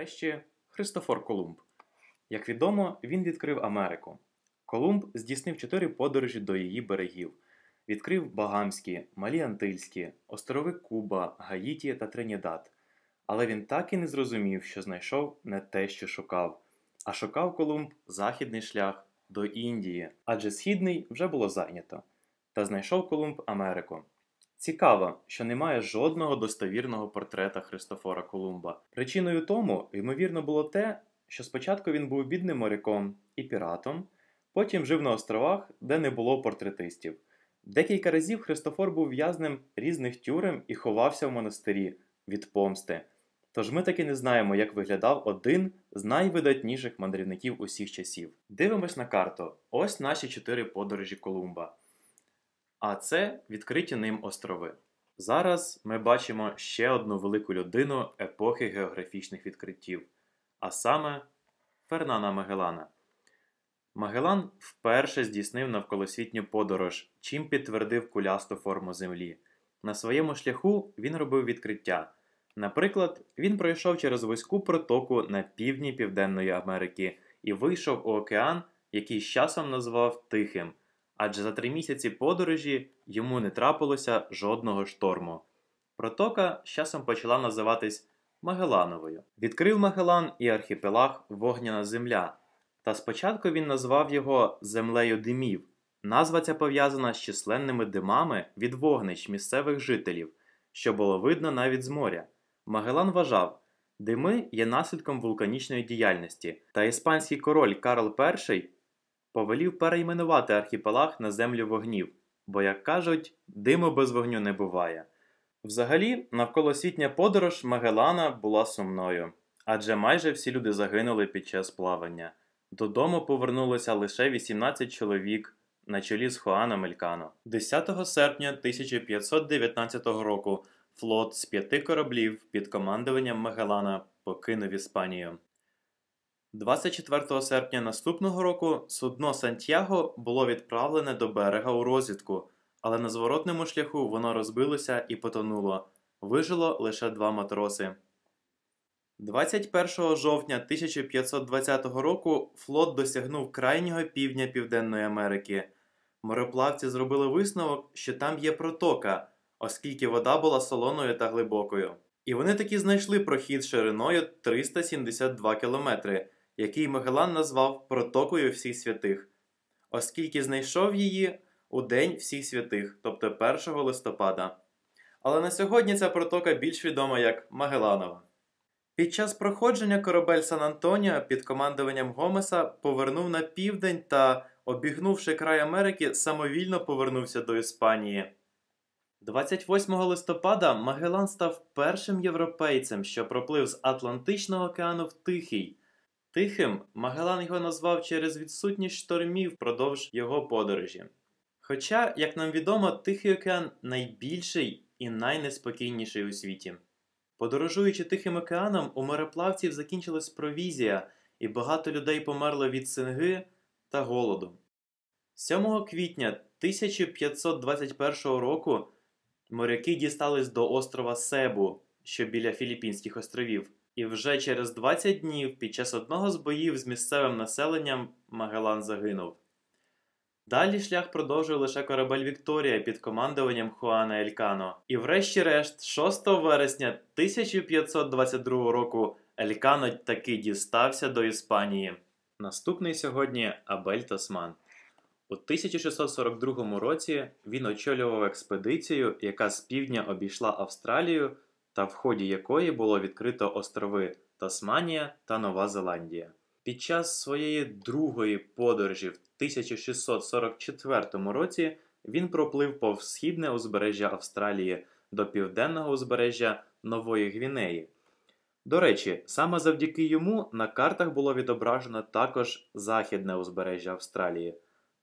Нарешті Христофор Колумб. Як відомо, він відкрив Америку. Колумб здійснив чотири подорожі до її берегів. Відкрив Багамські, Малі Антильські, острови Куба, Гаїті та Тринідад. Але він так і не зрозумів, що знайшов не те, що шукав. А шукав Колумб західний шлях до Індії, адже східний вже було зайнято. Та знайшов Колумб Америку. Цікаво, що немає жодного достовірного портрета Христофора Колумба. Причиною тому, ймовірно, було те, що спочатку він був бідним моряком і піратом, потім жив на островах, де не було портретистів. Декілька разів Христофор був в'язнем різних тюрем і ховався в монастирі від помсти. Тож ми таки не знаємо, як виглядав один з найвидатніших мандрівників усіх часів. Дивимось на карту. Ось наші чотири подорожі Колумба. А це відкриті ним острови. Зараз ми бачимо ще одну велику людину епохи географічних відкриттів, а саме Фернана Магеллана. Магеллан вперше здійснив навколосвітню подорож, чим підтвердив кулясту форму Землі. На своєму шляху він робив відкриття. Наприклад, він пройшов через вузьку протоку на півдні Південної Америки і вийшов у океан, який з часом назвав Тихим адже за три місяці подорожі йому не трапилося жодного шторму. Протока з часом почала називатись Магелановою. Відкрив Магелан і архіпелаг Вогняна Земля, та спочатку він назвав його землею димів. Назва ця пов'язана з численними димами від вогнищ місцевих жителів, що було видно навіть з моря. Магелан вважав, дими є наслідком вулканічної діяльності, та іспанський король Карл І повелів перейменувати архіпелаг на землю вогнів, бо, як кажуть, диму без вогню не буває. Взагалі, навколосвітня подорож Магеллана була сумною, адже майже всі люди загинули під час плавання. Додому повернулося лише 18 чоловік на чолі з Хуаном Елькано. 10 серпня 1519 року флот з п'яти кораблів під командуванням Магеллана покинув Іспанію. 24 серпня наступного року судно Сантьяго було відправлене до берега у розвідку, але на зворотному шляху воно розбилося і потонуло. Вижило лише два матроси. 21 жовтня 1520 року флот досягнув крайнього півдня Південної Америки. Мореплавці зробили висновок, що там є протока, оскільки вода була солоною та глибокою. І вони таки знайшли прохід шириною 372 кілометри який Магеллан назвав протокою всіх святих, оскільки знайшов її у День всіх святих, тобто 1 листопада. Але на сьогодні ця протока більш відома як Магелланова. Під час проходження корабель Сан Антоніо під командуванням Гомеса повернув на південь та, обігнувши край Америки, самовільно повернувся до Іспанії. 28 листопада Магеллан став першим європейцем, що проплив з Атлантичного океану в Тихий, Тихим Магелан його назвав через відсутність штормів впродовж його подорожі. Хоча, як нам відомо, Тихий океан найбільший і найнеспокійніший у світі. Подорожуючи Тихим океаном, у мореплавців закінчилась провізія, і багато людей померло від синги та голоду. 7 квітня 1521 року моряки дістались до острова Себу, що біля Філіппінських островів. І вже через 20 днів під час одного з боїв з місцевим населенням Магелан загинув. Далі шлях продовжив лише корабель Вікторія під командуванням Хуана Елькано. І врешті-решт, 6 вересня 1522 року Елькано таки дістався до Іспанії. Наступний сьогодні Абель Тасман. У 1642 році він очолював експедицію, яка з півдня обійшла Австралію та в ході якої було відкрито острови Тасманія та Нова Зеландія. Під час своєї другої подорожі в 1644 році він проплив повз східне узбережжя Австралії до південного узбережжя Нової Гвінеї. До речі, саме завдяки йому на картах було відображено також західне узбережжя Австралії.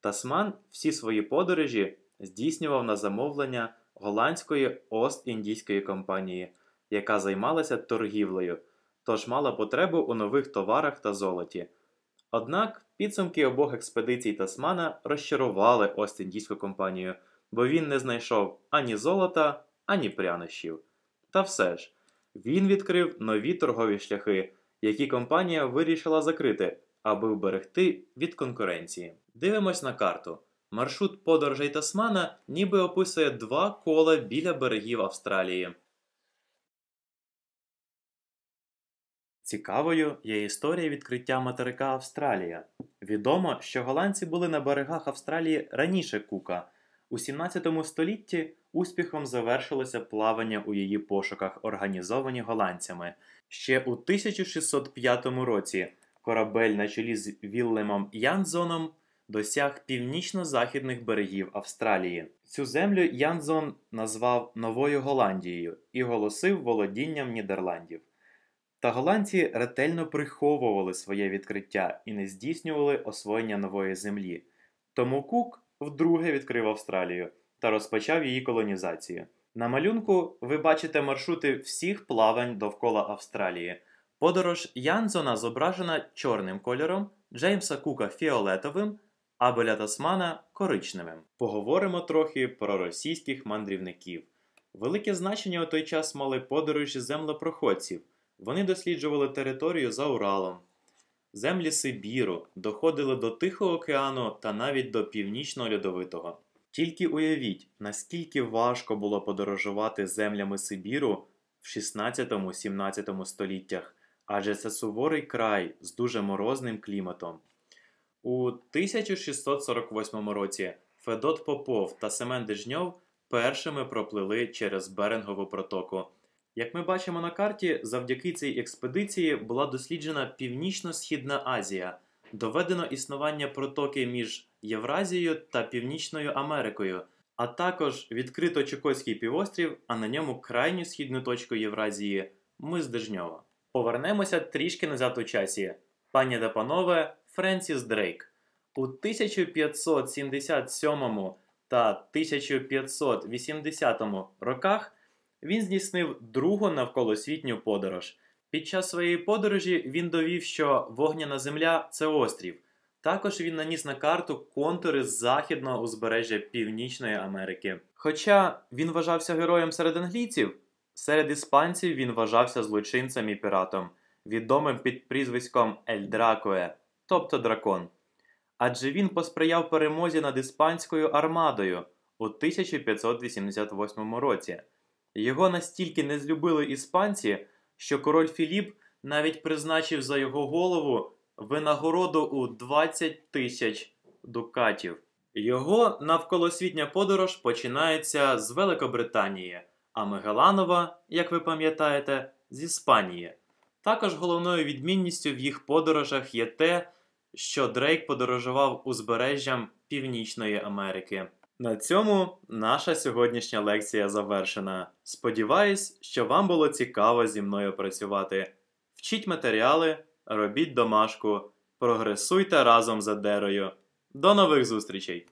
Тасман всі свої подорожі здійснював на замовлення голландської Ост-Індійської компанії, яка займалася торгівлею, тож мала потребу у нових товарах та золоті. Однак підсумки обох експедицій Тасмана розчарували Ост-Індійську компанію, бо він не знайшов ані золота, ані прянощів. Та все ж, він відкрив нові торгові шляхи які компанія вирішила закрити, аби вберегти від конкуренції. Дивимось на карту. Маршрут подорожей Тасмана ніби описує два кола біля берегів Австралії. Цікавою є історія відкриття материка Австралія. Відомо, що голландці були на берегах Австралії раніше Кука. У 17 столітті успіхом завершилося плавання у її пошуках, організовані голландцями. Ще у 1605 році корабель на чолі з Віллемом Янзоном досяг північно-західних берегів Австралії. Цю землю Янзон назвав Новою Голландією і голосив володінням Нідерландів. Та голландці ретельно приховували своє відкриття і не здійснювали освоєння нової землі. Тому Кук вдруге відкрив Австралію та розпочав її колонізацію. На малюнку ви бачите маршрути всіх плавань довкола Австралії. Подорож Янзона зображена чорним кольором, Джеймса Кука фіолетовим, Абеля Тасмана коричневим. Поговоримо трохи про російських мандрівників. Велике значення у той час мали подорожі землепроходців. Вони досліджували територію за Уралом, землі Сибіру, доходили до Тихого океану та навіть до Північного Льодовитого. Тільки уявіть, наскільки важко було подорожувати землями Сибіру в 16-17 століттях, адже це суворий край з дуже морозним кліматом. У 1648 році Федот Попов та Семен Дежньов першими проплили через Берингову протоку. Як ми бачимо на карті, завдяки цій експедиції була досліджена Північно-Східна Азія, доведено існування протоки між Євразією та Північною Америкою, а також відкрито Чукотський півострів, а на ньому крайню східну точку Євразії мис Дежньова. Повернемося трішки назад у часі. Пані та панове, Френсіс Дрейк. У 1577 та 1580 роках він здійснив другу навколосвітню подорож. Під час своєї подорожі він довів, що вогняна земля це острів. Також він наніс на карту контури західного узбережжя Північної Америки. Хоча він вважався героєм серед англійців, серед іспанців він вважався злочинцем і піратом, відомим під прізвиськом Ель Дракуе, тобто дракон. Адже він посприяв перемозі над іспанською армадою у 1588 році. Його настільки не злюбили іспанці, що король Філіп навіть призначив за його голову винагороду у 20 тисяч дукатів. Його навколосвітня подорож починається з Великобританії, а Мегеланова, як ви пам'ятаєте, з Іспанії. Також головною відмінністю в їх подорожах є те, що Дрейк подорожував узбережжям Північної Америки. На цьому наша сьогоднішня лекція завершена. Сподіваюсь, що вам було цікаво зі мною працювати. Вчіть матеріали, робіть домашку, прогресуйте разом з Адерою. До нових зустрічей!